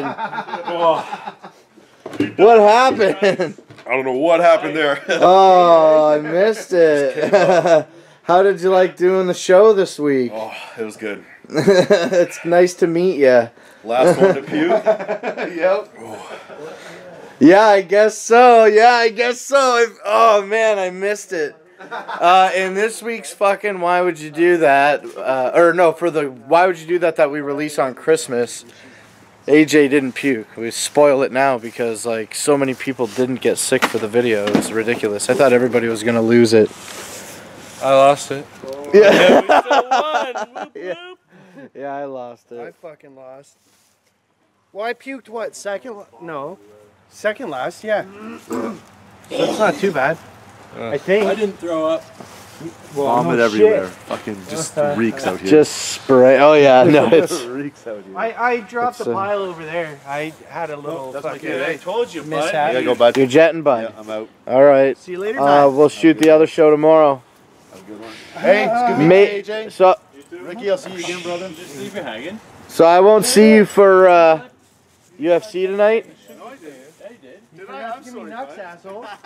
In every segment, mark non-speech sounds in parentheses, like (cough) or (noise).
Oh, What happened? I don't know what happened there. (laughs) Oh, I missed it. (laughs) How did you like doing the show this week? oh, it was good. (laughs) it's nice to meet you. Last one to puke. Yep. Yeah, I guess so. Yeah, I guess so. If- Oh man, I missed it. Uh, in this week's fucking why would you do that? Uh, or no, for the why would you do that that we release on Christmas. AJ didn't puke. We spoil it now because like so many people didn't get sick for the video. It's ridiculous. I thought everybody was gonna lose it. I lost it. Yeah. we. (laughs) Whoop, Yeah. whoop. yeah, I lost it. I fucking lost. Well, I puked what second? la- No, second last. Yeah. (clears throat) so it's not too bad. Uh, I think. I didn't throw up. Well, Vomit no everywhere. shit. Fucking just reeks out here. Just spray. Oh yeah, (laughs) no, it's reeks out here. I, I dropped It's, the uh, pile over there. I had a little that's my fucking kid, eh? told you, mishap. yeah, go, bud. you're jetting, bud. Yeah, I'm out. All right. See you later, Uh, we'll shoot the other show tomorrow. Have a good one. Hey, it's good Ma- meeting you, AJ. so, Ricky, I'll see you again, brother. Just leave you hanging. so I won't see you for uh, UFC tonight. You forgot to give me nuts, asshole. (laughs)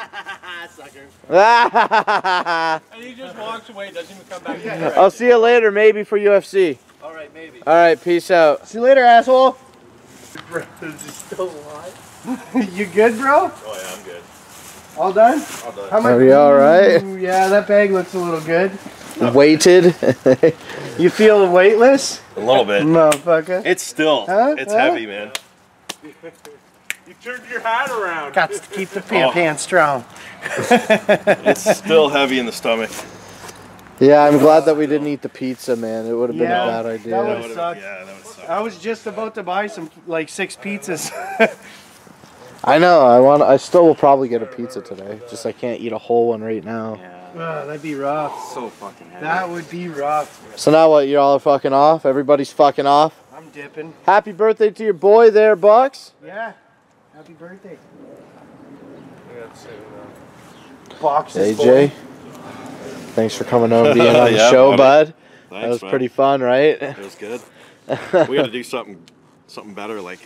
I'll (laughs) And he just walks away, doesn't even come back. see you later, maybe for UFC. All right, maybe. All right, peace out. See you later, asshole. (laughs) you good, bro? Oh, yeah, I'm good. All done? All done. How Are you all mm, right? Ooh, yeah, that bag looks a little good. Weighted. You feel weightless? A little bit. Motherfucker. It's still. Huh? It's Huh? heavy, man. You turned your hat around. Got to keep the pan, Oh. pan strong. (laughs) It's still heavy in the stomach. yeah, I'm glad that we didn't eat the pizza, man. It would have been Yeah, a bad idea. would've would've- sucked. Yeah, that would suck. I was just about to buy some, like six pizzas. I know. I want. I still will probably get a pizza today. Just I can't eat a whole one right now. Oh, that'd be rough. So fucking heavy. That would be rough. So now what? You all are fucking off. Everybody's fucking off. I'm dipping. Happy birthday to your boy there, Bucks. Yeah. Happy birthday. Boxes. AJ. Thanks for coming over and being (laughs) on the Yeah, show, buddy. bud. Thanks, That was man. pretty fun, right? It was good. (laughs) we got to do something, something better, like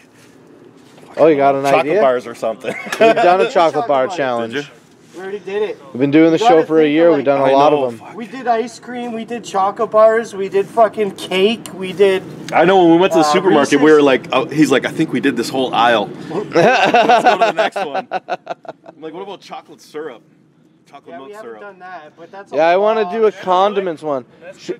Oh, you got an uh, chocolate idea? bars or something. We've done a chocolate Chocolate bar bar. challenge. Did you? We already did it. We've been doing the show for a year. of, We've done a I lot know, of them. fuck. We did ice cream. We did chocolate bars. We did fucking cake. We did. I know when we went to the Uh, supermarket, we were like, oh, he's like, I think we did this whole aisle. (laughs) Let's go to the next one. I'm like, what about chocolate syrup? Chocolate Yeah, milk we haven't syrup. done that, but that's. A Yeah, I want to do a of shit. condiments one. That's Sh-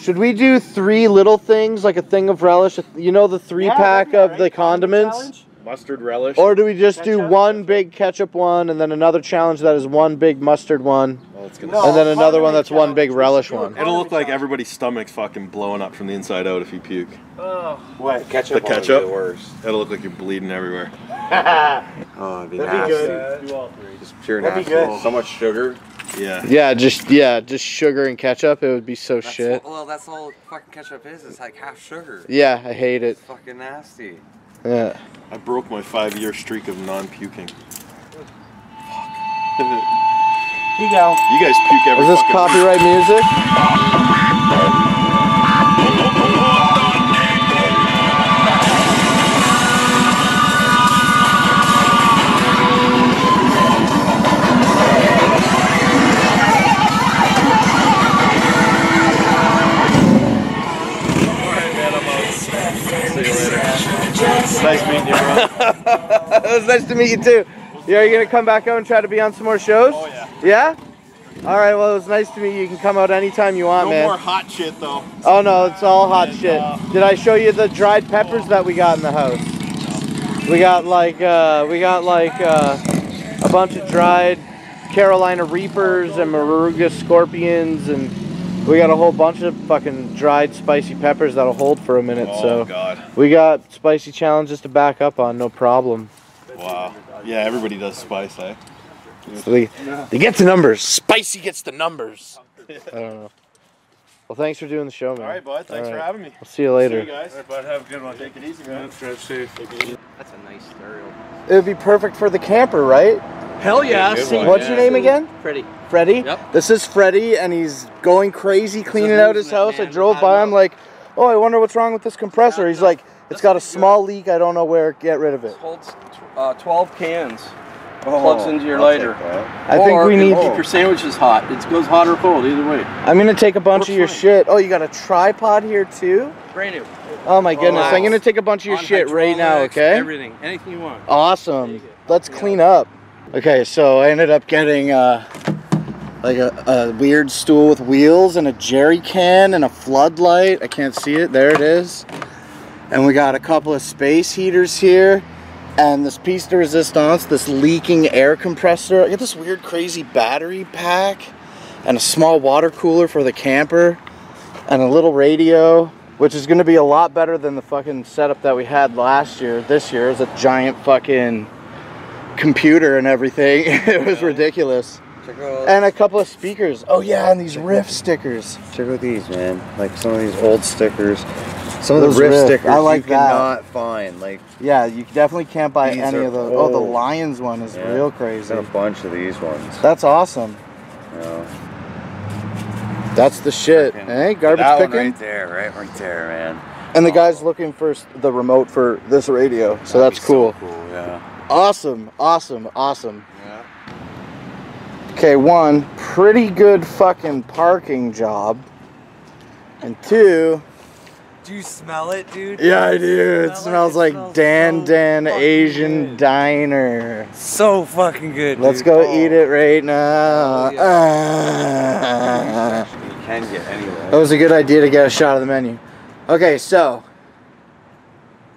Should we do three little things, like a thing of relish? You know, the three Yeah, pack of alright. the Condiment condiments? Challenge? Mustard relish. Or do we just do Ketchup? one big ketchup one and then another challenge that is one big mustard one it's gonna No, and then another one condiment that's one big relish do a one? It'll look like everybody's stomach's fucking blowing up from the inside out if you puke. Oh, What? Ketchup. The ketchup? The worst. It'll look like you're bleeding everywhere. (laughs) Oh, it'd be That'd be good. do all three. Just pure That'd be good. So much sugar. Yeah. Yeah, just yeah, just sugar and ketchup. It would be so That's shit. All, well, that's all fucking ketchup is. It's like half sugar. Yeah, I hate it. It's fucking nasty. Yeah. I broke my five year streak of non puking. Fuck. Here you go. you guys puke every Is this fucking copyright music? Nice meeting you, bro. (laughs) it was nice to meet you too. Yeah, are you gonna come back out and try to be on some more shows? Oh, yeah. Yeah? All right. Well, it was nice to meet you. You can come out anytime you want, No man. more hot shit, though. Oh no, it's all hot And, shit. uh, Did I show you the dried peppers that we got in the house? We got like uh, we got like uh, a bunch of dried Carolina Reapers and Moruga scorpions, and we got a whole bunch of fucking dried spicy peppers that'll hold for a minute. Oh, so God. we got spicy challenges to back up on, no problem. Wow. Yeah, everybody does spice, eh? So they, they get the numbers. Spicy gets the numbers. (laughs) I don't know. Well, thanks for doing the show, man. All right, bud. Thanks All for having me. I'll see you See later. you guys. All right, Bud, have a good one. Take it easy, man. Drive safe. That's a nice stereo. It would be perfect for the camper, right? Hell yeah. Good See, one. What's your name again? Pretty. Freddie? Yep. This is Freddie, and he's going crazy cleaning out his losing it, house. I drove I by don't him like, oh, I wonder what's wrong with this compressor. He's like, It's got a small leak. I don't know where. Get rid of it. Holds uh, 12 cans. Plugs into your I'll lighter. that. I think Or we need. keep your sandwiches hot. It goes hot or cold, either way. I'm gonna take a bunch Works of your fine. shit. Oh, you got a tripod here too? Brand new. Oh my goodness! I'm gonna take a bunch of your On shit right now. Okay. Everything. Anything you want. Awesome. Let's clean up. Okay, so I ended up getting uh, like a, a weird stool with wheels and a jerry can and a floodlight. I can't see it. There it is. And we got a couple of space heaters here. And this piece de resistance, this leaking air compressor. I got this weird, crazy battery pack and a small water cooler for the camper and a little radio, which is going to be a lot better than the fucking setup that we had last year. This year is a giant fucking computer and everything. (laughs) it was ridiculous. Check out. And a couple of speakers. Oh yeah, and these riff stickers. Check out these, man. Like some of these old stickers. Some of the riff, riff, stickers I like you that. cannot find. Like, Yeah, you definitely can't buy any of those. Oh, the. Lions one is Yeah. real crazy. got a bunch of these ones. That's awesome. Know. That's the shit. Hey, garbage that picking. right there, right, right there, man. And the guy's looking for the remote for this radio, so That'd that's be so cool. cool, yeah. Awesome, awesome, awesome. Yeah. Okay, one, pretty good fucking parking job. And two, Do you smell it, dude? yeah, I do. It Smell it? smells It like smells Dan so Dan Asian good. Diner. So fucking good. Let's dude. go Oh. eat it right now. Oh, Ah. You can get anywhere. That was a good idea to get a shot of the menu. Okay, so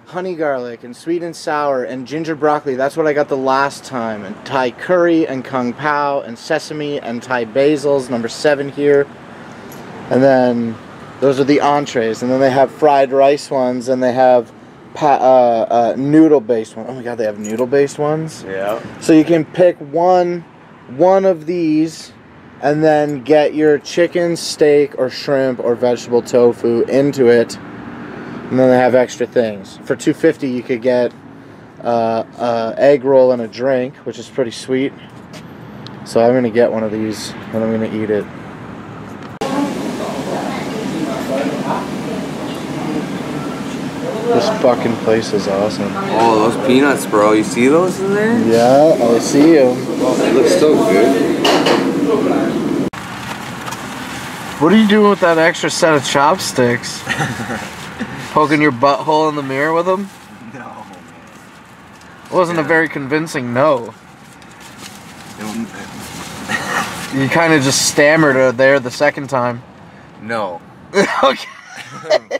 honey garlic and sweet and sour and ginger broccoli. That's what I got the last time. And Thai curry and kung pao and sesame and Thai basils. Number seven here. And then those are the entrees. And then they have fried rice ones and they have pa- uh, uh, noodle based ones. Oh my god, they have noodle based ones. Yeah. So you can pick one one of these and then get your chicken, steak, or shrimp or vegetable tofu into it. And then they have extra things. For 250 you could get uh, a egg roll and a drink, which is pretty sweet. So I'm gonna get one of these and I'm gonna eat it. This fucking place is awesome. Oh, those peanuts, bro. You see those in there? Yeah, I see you. They look so good. What are you doing with that extra set of chopsticks? (laughs) Poking your butthole in the mirror with them? No. It wasn't a very convincing no. You kind of just stammered there the second time. No. (laughs) okay.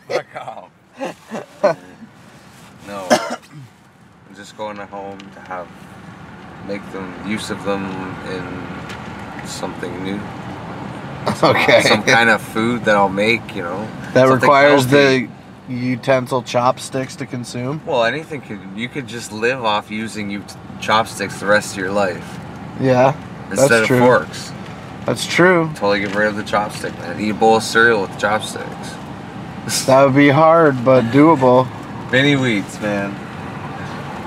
Fuck off. (laughs) no. I'm just going home to have make them use of them in something new. Okay. Some kind of food that I'll make, you know. that requires healthy. the utensil chopsticks to consume. Well, anything could you could just live off using you chopsticks the rest of your life Yeah, instead of true. forks. that's true. Totally get rid of the chopstick, man. Eat a bowl of cereal with chopsticks. (laughs) That would be hard, but doable. Mini wheats, man.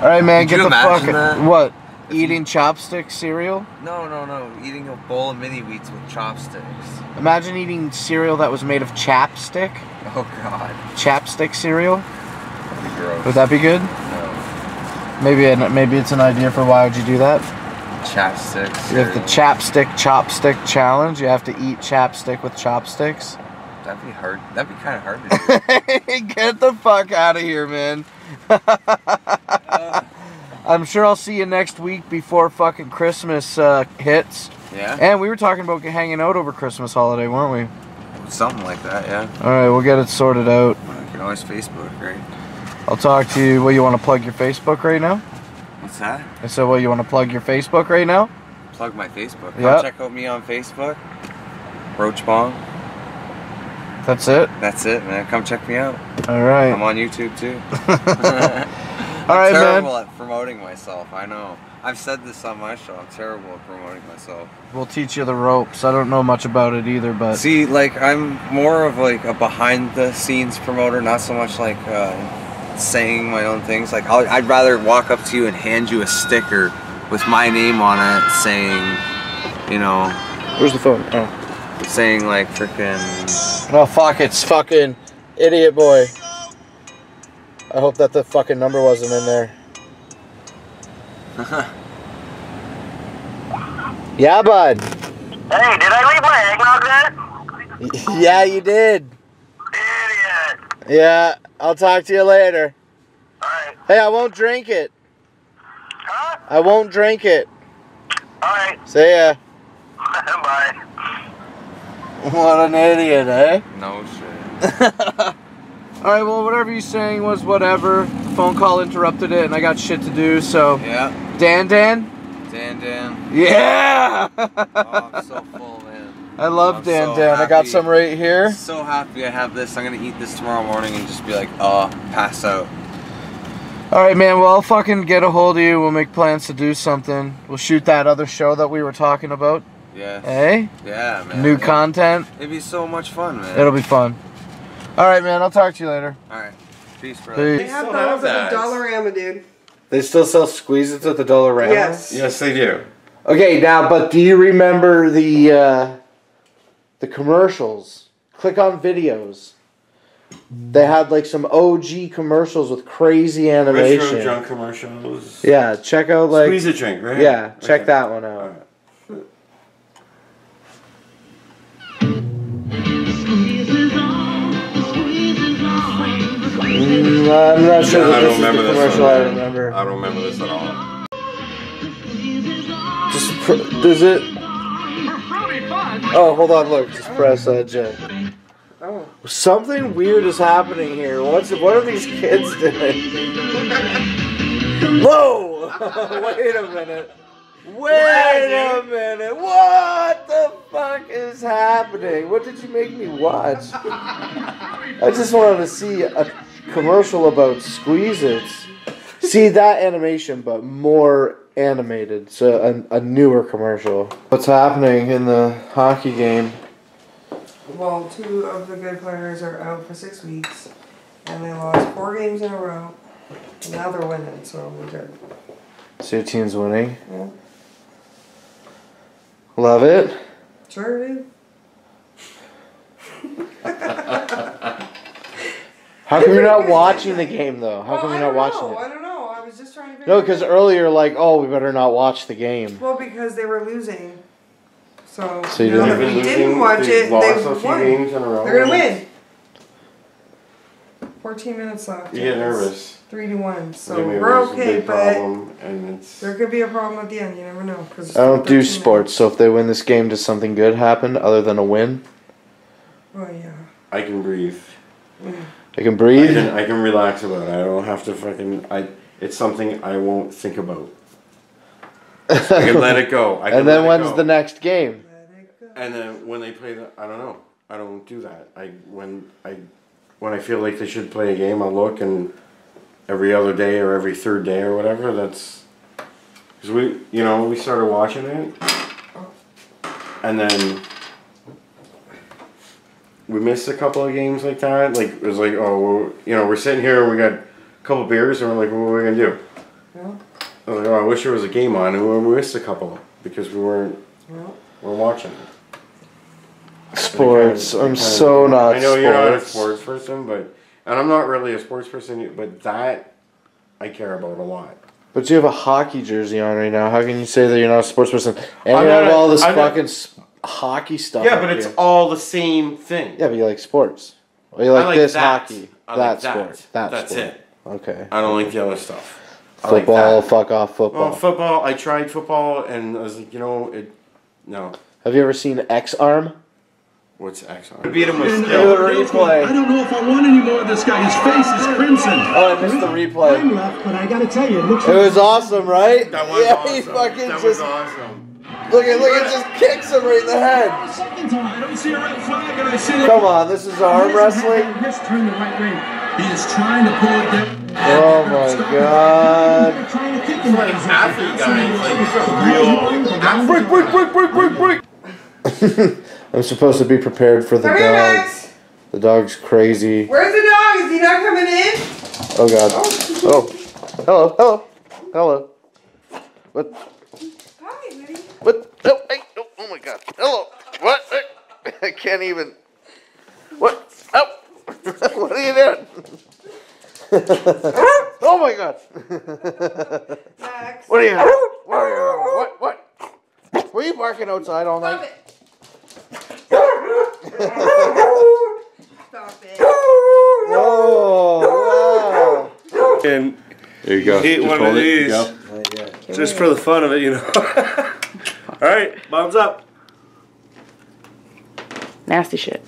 All right, man, Could get the fuck. that? What? Eating chopstick cereal? No, no, no. Eating a bowl of mini wheats with chopsticks. Imagine eating cereal that was made of chapstick. (laughs) Oh God, Chapstick cereal. that'd be gross. Would that be good? No. Maybe an, maybe it's an idea for why would you do that? Chapsticks. You have the chapstick chopstick challenge. You have to eat chapstick with chopsticks. That'd be hard. That'd be kind of hard to (laughs) do. Get the fuck out of here, man. (laughs) Uh, I'm sure I'll see you next week before fucking Christmas uh, hits. yeah. And we were talking about hanging out over Christmas holiday, weren't we? Something like that. Yeah. All right, we'll get it sorted out. You can always Facebook, right? I'll talk to you. Well, you want to plug your Facebook right now? What's that? I said, well, you want to plug your Facebook right now? Plug my Facebook. Come Yeah. check out me on Facebook. Roach Bong. That's it. That's it, man. Come check me out. All right. I'm on YouTube too. (laughs) (laughs) All right, terrible man. at promoting myself. I know. I've said this on my show. I'm terrible at promoting myself. We'll teach you the ropes. I don't know much about it either, but See, like I'm more of like a behind the scenes promoter, not so much like uh, saying my own things. Like I'll, I'd rather walk up to you and hand you a sticker with my name on it, saying, you know, where's the phone? Oh. saying like freaking. Oh fuck! It's fucking idiot boy. I hope that the fucking number wasn't in there. (laughs) yeah, bud. Hey, did I leave my eggnog there? (laughs) Yeah, you did. Idiot. Yeah, I'll talk to you later. Alright. Hey, I won't drink it. Huh? I won't drink it. Alright. See ya. (laughs) Bye. What an idiot, eh? No shit. All right, well, whatever you're saying was whatever. Phone call interrupted it, and I got shit to do. So, Yeah. Dan, Dan, Dan Dan. yeah, Oh, I'm so full, man. I love I'm Dan, so Dan. I got some right here. So happy I have this. I'm gonna eat this tomorrow morning and just be like, oh, pass out. All right, man. Well, I'll fucking get a hold of you. We'll make plans to do something. We'll shoot that other show that we were talking about. Yeah. Eh? Hey? Yeah, man. New content. It'd be so much fun, man. It'll be fun. All right, man. I'll talk to you later. All right. Peace, brother. Peace. have still those have at that. the Dollarama, dude. They still sell squeezes at the Dollarama. Yes. Yes, they do. Okay, now, but do you remember the uh, the commercials? Click on videos. They had like some OG commercials with crazy animation. Retro animation. junk commercials. Yeah, check out like Squeeze a drink, right? yeah, check Okay. that one out. Mm, I'm not sure Yeah, that I this don't is the remember this commercial. I remember. I don't remember this at all. Just pr- does it? Oh, hold on. Look, just press uh, J. Oh. Something weird is happening here. What's what are these kids doing? (laughs) Whoa! (laughs) Wait a minute. Wait a minute. What the fuck is happening? What did you make me watch? I just wanted to see a commercial about Squeeze Its. See that animation, but more animated. So a, a newer commercial. What's happening in the hockey game? Well, two of the good players are out for six weeks, and they lost four games in a row. And now they're winning, so we're good. So your team's winning. Yeah. Love it. Sure, dude. (laughs) How come you're not watching the game though? How Well, come I you're not watching know. I it? don't know. I was just trying to No, because earlier, like, oh, we better not watch the game. Well, because they were losing. So, So you now didn't- that we didn't watch they've it, lost they a few won. games in a row. They're gonna win. 14 minutes left. You get nervous. Three to one. So we're okay, but problem, and it's there could be a problem at the end. You never know. Cause I don't do 13 sports, so if they win this game, does something good happen other than a win? minutes. Oh yeah. I can breathe. I can I breathe. can I can relax about it. I don't have to fucking I. It's something I won't think about. I can let it go. I (laughs) can and then when's the next game? Let it go. And then when they play the, I don't know. I don't do that. I when I when I feel like they should play a game, I'll look and every other day or every third day or whatever. That's because we, you know, we started watching it, and then we missed a couple of games like that. Like it was like, oh, well, you know, we're sitting here and we got a couple beers and we're like, what are we gonna do? Yeah. I was like, oh, I wish there was a game on, and we missed a couple because we weren't Well, we're watching. it. Sports. Because- I'm because- so not I know you're not a sports. sports person, but and I'm not really a sports person, but that I care about a lot. But you have a hockey jersey on right now. How can you say that you're not a sports person? And I'm you have a- all this I'm not- fucking s- hockey stuff. Yeah, but it's here. all the same thing. Yeah, but you like sports. Well, you like, I like this that. hockey. I that like that. sport. That That's sport. it. Okay. I don't like the other stuff. I like Football, fuck off football. Well, football. I tried football, and I was like, you know, it. No, have you ever seen X Arm? what's X on? Beat him with Do skill. replay. I don't know if I want any more of this guy. His face is crimson. Oh, I missed the replay. I'm left, but I gotta tell you, it looks It was awesome, right? That was yeah, awesome. he fucking that was just awesome. Look at look at just kicks him right in the head. Second time, I don't see a red flag, and I see that. Come on, this is arm wrestling. Wrist turned the right way. He is trying to pull it down. Oh my god. Trying to kick him. Like athlete guys, like real. Break, break, break, break, break, break. (laughs) I'm supposed to be prepared for the Come dog. The dog's crazy. Where's the dog? Is he not coming in? Oh god. Oh. oh. Hello, hello, hello. What? Hi, Woody. What? Oh, hey, oh, oh my god. Hello. What? Hey, (laughs) I can't even. What? Oh. (laughs) what are you doing? (laughs) oh my god. Max. What are you? What? Are you, what? What? Were you barking outside all Stop night? it. Stop it. Oh, wow. And There you go. eat Just one of it. these. Go. Just for the fun of it, you know. All right, bombs up. Nasty shit.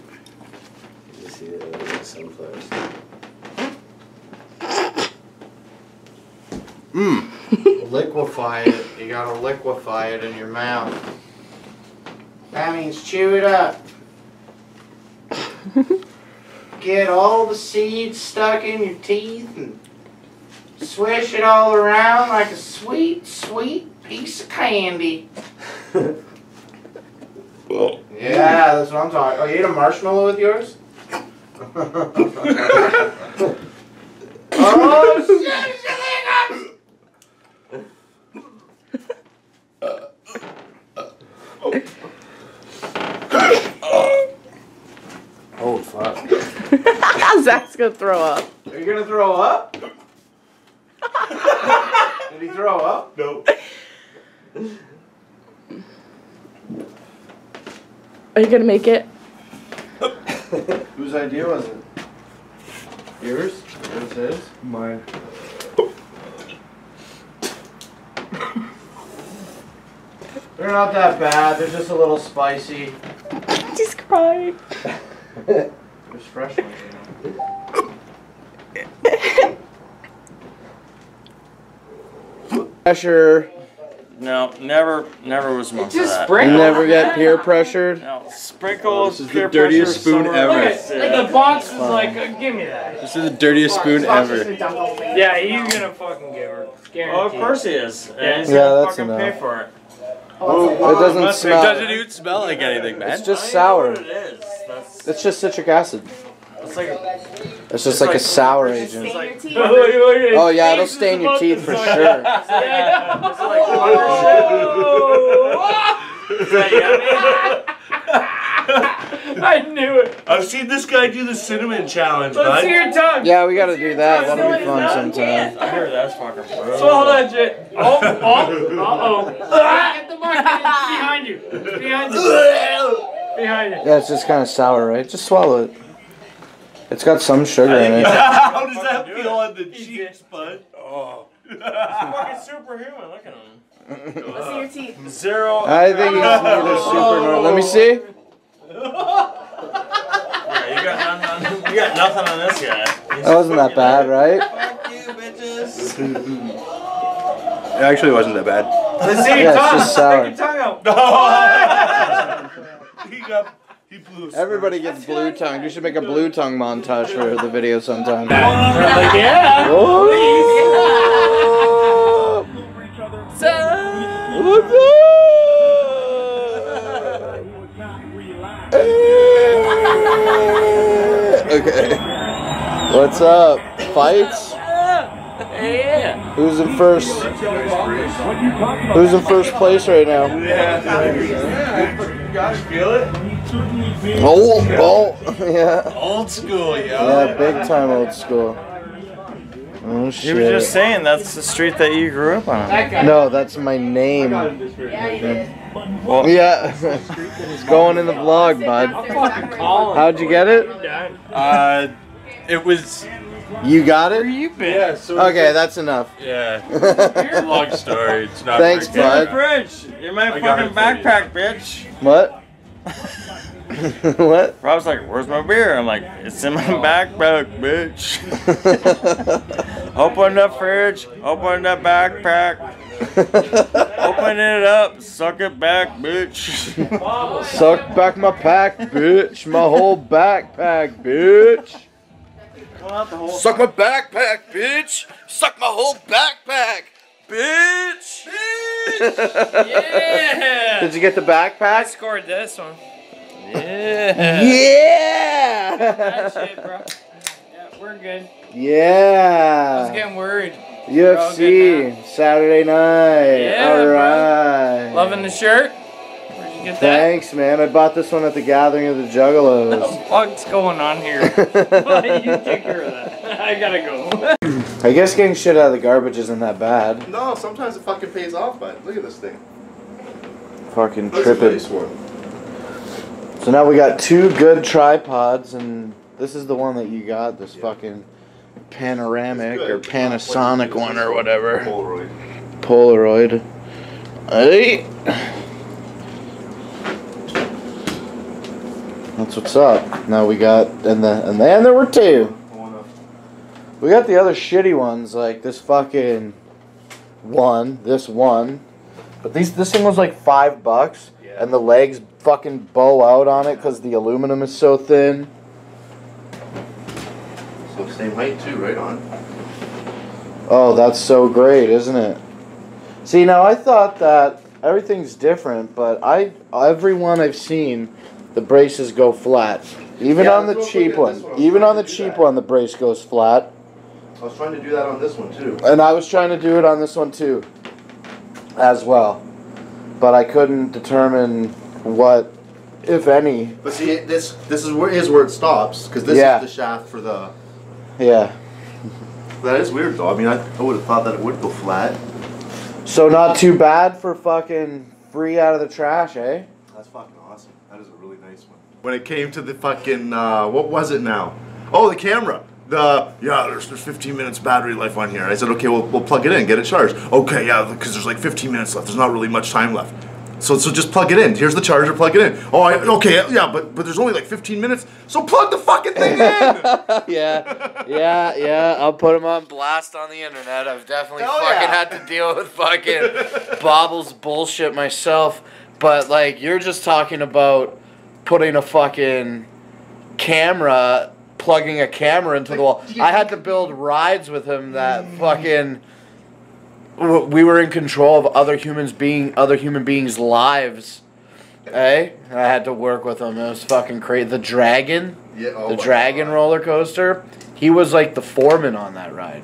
Mmm. (laughs) liquefy it. You gotta liquefy it in your mouth. That means chew it up. (laughs) Get all the seeds stuck in your teeth and swish it all around like a sweet, sweet piece of candy. Well, Yeah, that's what I'm talking. Oh, you ate a marshmallow with yours? (laughs) oh shit! Oh fuck! (laughs) Zach's gonna throw up. Are you gonna throw up? Did he throw up? Nope. Are you gonna make it? (laughs) Whose idea was it? Yours? It was his? Mine. They're not that bad. They're just a little spicy. (laughs) Just crying. There's (laughs) fresh ones, you know. Pressure. No, never, never was much of that. You never get peer pressured. No, sprinkles. This is the dirtiest spoon summer- ever. Look at- Like the box is like, uh, give me that. This is the dirtiest spoon ever. Yeah, he's gonna fucking give her. Oh, of course he is. Yeah. And he's Yeah, gonna that's fucking enough. pay for it. Oh, It doesn't It smell. doesn't even smell like anything, man. It's just sour. don't know what it is. That's, It's just citric acid. it's like a, It's just like a sour agent. (laughs) like, Oh yeah, it'll stain your teeth for sure. (laughs) it's like (laughs) Is that I knew it. I've seen this guy do the cinnamon challenge, Let's bud. see your tongue. Yeah, we gotta do that. That'll be fun sometime. I heard that's fucking bro. Swallow that shit. Oh, oh, uh oh. Get the mic behind you. It's behind you. Behind you. Yeah, it's just kind of sour, right? Just swallow it. It's got some sugar in it. (laughs) How does that feel on the cheeks, bud? Oh. (laughs) He's fucking superhuman. Look at him. Let's see your teeth. (laughs) Zero. I think he's either super nor. Let me see. Yeah, you got nothing on. You got nothing on this guy. He's That wasn't that bad, right? Fuck you, bitches. It actually wasn't that bad. Let's see your Yeah, tongue. just sour. Stick your tongue out. he got, he blew a Everybody gets blue tongue. You should make a blue tongue montage for the video sometime. Like, yeah. Okay. What's up? Fights? Yeah. Who's in first? Who's in first place right now? Yeah. You guys feel it? Oh, oh, (laughs) yeah. Old school, yo. Yeah, big time old school. Oh shit. You were just saying that's the street that you grew up on. That. No, that's my name. Yeah, you did. Well, Yeah, (laughs) it's going in the vlog, bud. I'm fucking calling. How'd you get it? Uh, it was. You got it? you been? Yeah. So Okay, that's enough. Yeah. It's (laughs) a long story. It's not. Thanks, bud. fridge. You're my I fucking it for you. backpack, bitch. What? (laughs) what? Rob's like, "Where's my beer?" I'm like, "It's in my oh. backpack, bitch." (laughs) open the fridge. Open the backpack. (laughs) Open it up. Suck it back, bitch. Suck back my pack, bitch. My whole backpack, bitch. Suck my backpack, bitch. Suck my whole backpack, bitch. Yeah. Did you get the I backpack? scored this one. Yeah. Yeah. That shit, bro. Yeah, we're good. Yeah. I was getting worried. UFC Saturday night. Yeah, All bro. right. Loving the shirt. Where you get that? Thanks, man. I bought this one at the gathering of the Juggalos. (laughs) What's going on here? (laughs) you take care of that. (laughs) I gotta go. I guess getting shit out of the garbage isn't that bad. No, sometimes it fucking pays off, but look at this thing. Fucking That's tripping. nice one. So now we got two good tripods, and this is the one that you got. This fucking panoramic or Panasonic one or whatever. Polaroid. Polaroid. Hey. That's what's up. Now we got and the and then there were two. We got the other shitty ones like this fucking one, this one. But these this thing was like five bucks, and the legs fucking bow out on it because the aluminum is so thin. So same height too, right on. Oh, that's so great, isn't it? See, now I thought that everything's different, but I every one I've seen, the braces go flat. Even Yeah, on the cheap one, one. Even on the cheap that. one, the brace goes flat. I was trying to do that on this one too. And I was trying to do it on this one too, as well, but I couldn't determine what, if any. But see, this this is where is where it stops because this Yeah. is the shaft for the. Yeah. That is weird though. I mean, I, I would have thought that it would go flat. So not too bad for fucking free out of the trash, eh? That's fucking awesome. That is a really nice one. When it came to the fucking uh, what was it now? Oh, the camera. The yeah, there's there's 15 minutes battery life on here. I said okay, we'll we'll plug it in, get it charged. Okay, yeah, because there's like 15 minutes left. There's not really much time left. So so just plug it in. Here's the charger. Plug it in. Oh, I, okay, yeah, but but there's only like 15 minutes. So plug the fucking thing in. (laughs) yeah, yeah, yeah. I'll put them on blast on the internet. I've definitely Hell fucking yeah. had to deal with fucking Bobble's bullshit myself. But like, you're just talking about putting a fucking camera, plugging a camera into the wall. I had to build rides with him that hmm. fucking. We were in control of other humans being other human beings' lives. Hey, I had to work with him. It was fucking crazy. The dragon, Yeah, oh the dragon roller coaster. He was like the foreman on that ride.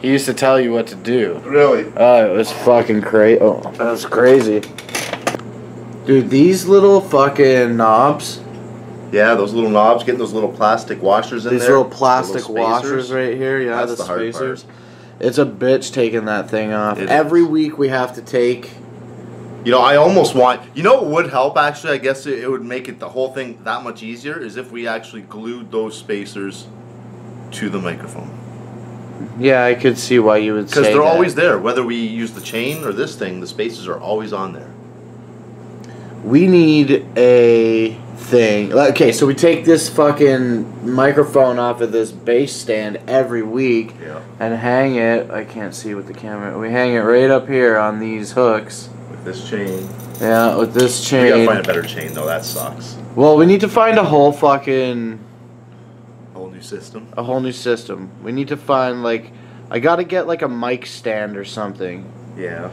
He used to tell you what to do. Really? Oh, it was fucking crazy. Oh, that was crazy. Dude, these little fucking knobs. Yeah, those little knobs, getting those little plastic washers in These there. These little the plastic washers right here. Yeah, That's the, the hard part. It's a bitch taking that thing off. It Every week we have to take. You know, I almost want. You know what would help actually? I guess it, it would make it the whole thing that much easier is if we actually glued those spacers to the microphone. Yeah, I could see why you would say Because they're that. always there. Whether we use the chain or this thing, the spacers are always on there. We need a thing. Okay, so we take this fucking microphone off of this bass stand every week Yeah. and hang it. I can't see with the camera. We hang it right up here on these hooks. With this chain. Yeah, with this chain. We gotta find a better chain though. That sucks. Well, we need to find a whole fucking A Whole new system. a whole new system. We need to find like I got to get like a mic stand or something. Yeah.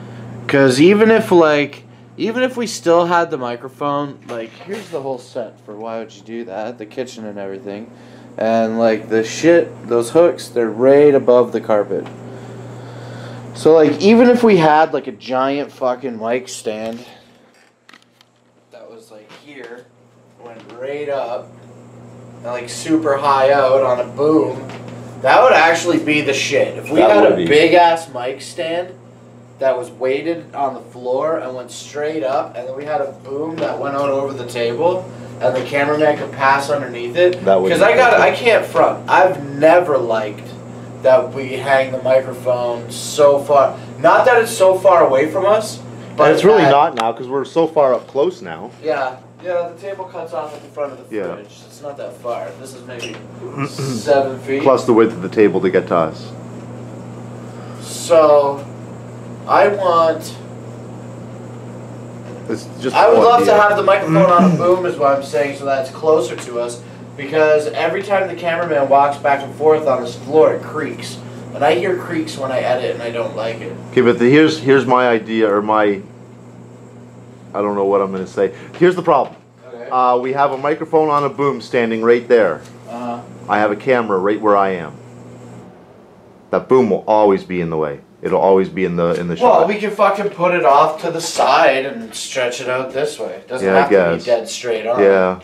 Cuz even if like even if we still had the microphone, like here's the whole set for why would you do that? The kitchen and everything. And like the shit, those hooks, they're right above the carpet. So like even if we had like a giant fucking mic stand that was like here, went right up and like super high out on a boom, that would actually be the shit. If we That had a big ass mic stand that was weighted on the floor and went straight up, and then we had a boom that went out over the table, and the cameraman could pass underneath it. That would Because I got, I can't front. I've never liked that we hang the microphone so far. Not that it's so far away from us, but But it's really not now because we're so far up close now. Yeah, yeah. The table cuts off at the front of the Yeah. fridge. It's not that far. This is maybe (clears throat) seven feet. Plus the width of the table to get to us. So, I want. It's just. I would love to have the microphone on a (clears throat) boom, is what I'm saying, so that it's closer to us. Because every time the cameraman walks back and forth on this floor, it creaks. And I hear creaks when I edit, and I don't like it. Okay, but the, here's here's my idea or my. I don't know what I'm gonna say. Here's the problem. Okay. Uh, we have a microphone on a boom standing right there. Uh, I have a camera right where I am. That boom will always be in the way. It'll always be in the in the shot. Well, we can fucking put it off to the side and stretch it out this way. It doesn't Yeah, I have to be dead straight on. Yeah.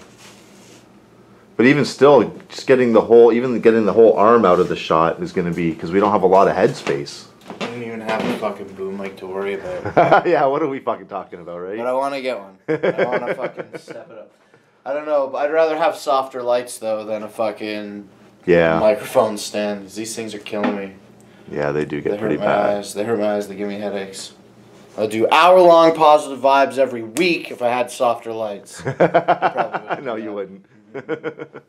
But even still, just getting the whole, even getting the whole arm out of the shot is going to be because we don't have a lot of headspace. I don't even have a fucking boom mic to worry about. (laughs) yeah, what are we fucking talking about, right? But I want to get one. I want to fucking step it up. I don't know. but I'd rather have softer lights though than a fucking Yeah. microphone stands. These things are killing me. Yeah, they do They get pretty hurt my bad. eyes. They hurt my eyes. They give me headaches. I'll do hour long positive vibes every week if I had softer lights. (laughs) no, you wouldn't. (laughs)